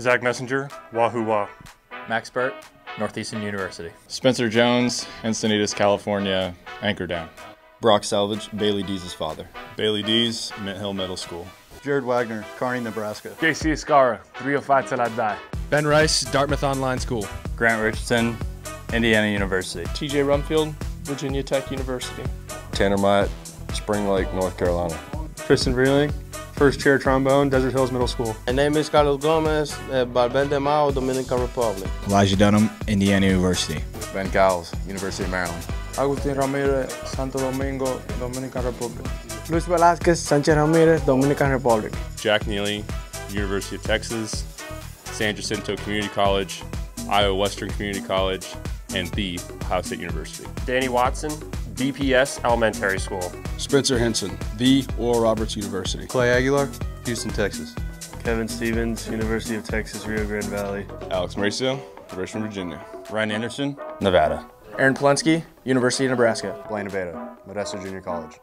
Zach Messinger, Wahoo Wah. Max Burt, Northeastern University. Spencer Jones, Encinitas, California, Anchor Down. Brock Selvidge, Bailey Dees' father. Bailey Dees, Mint Hill Middle School. Jared Wegner, Kearney, Nebraska. JC Escarra, 305 till I die. Ben Rice, Dartmouth Online School. Grant Richardson, Indiana University. TJ Rumfield, Virginia Tech University. Tanner Myatt, Spring Lake, North Carolina. Trystan Vrieling, first chair trombone, Desert Hills Middle School. My name is Carlos Gomez, uh, Valverde Mao, Dominican Republic. Elijah Dunham, Indiana University. Ben Cowles, University of Maryland. Agustin Ramirez, Santo Domingo, Dominican Republic. Luis Velasquez, Sanchez Ramirez, Dominican Republic. Jack Neely, University of Texas, San Jacinto Community College, Iowa Western Community College, and the Ohio State University. Danny Watson, DPS Elementary School. Spencer Henson, the Oral Roberts University. Clay Aguilar, Houston, Texas. Kevin Stevens, University of Texas, Rio Grande Valley. Alex Mauricio, Richmond, Virginia. Ryan Anderson, Nevada. Aaron Palensky, University of Nebraska. Blaine Nevada, Modesto Junior College.